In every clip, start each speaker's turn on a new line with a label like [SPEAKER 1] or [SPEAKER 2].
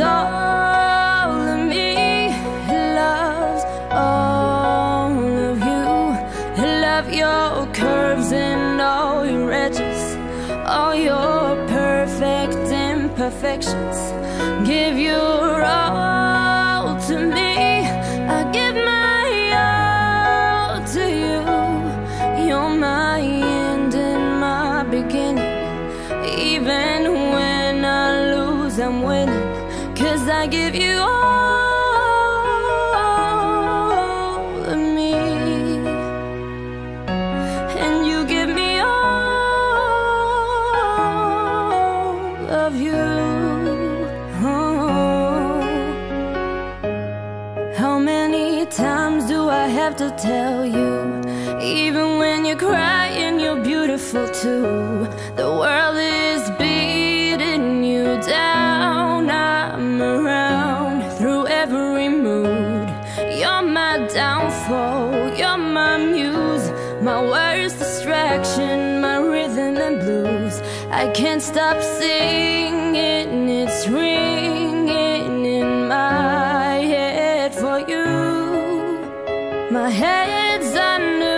[SPEAKER 1] All of me loves all of you. Love your curves and all your edges, all your perfect imperfections. Give your all to me. I give my all to you. You're my end and my beginning. Even when I lose, I'm winning. Cause I give you all of me. And you give me all of you. Oh. How many times do I have to tell you? Even when you're crying, you're beautiful too. The world is downfall, you're my muse, my worst distraction, my rhythm and blues. I can't stop singing, it's ringing in my head for you. My head's underwater,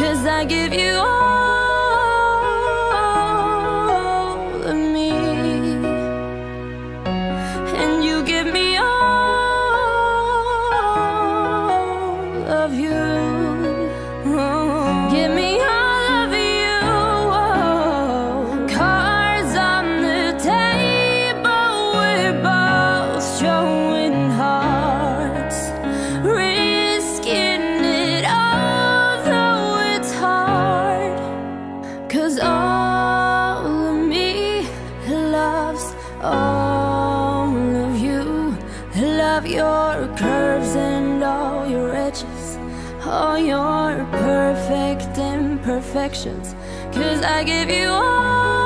[SPEAKER 1] Cause I give you all all of me loves all of you. I love your curves and all your edges, all your perfect imperfections. Cause I give you all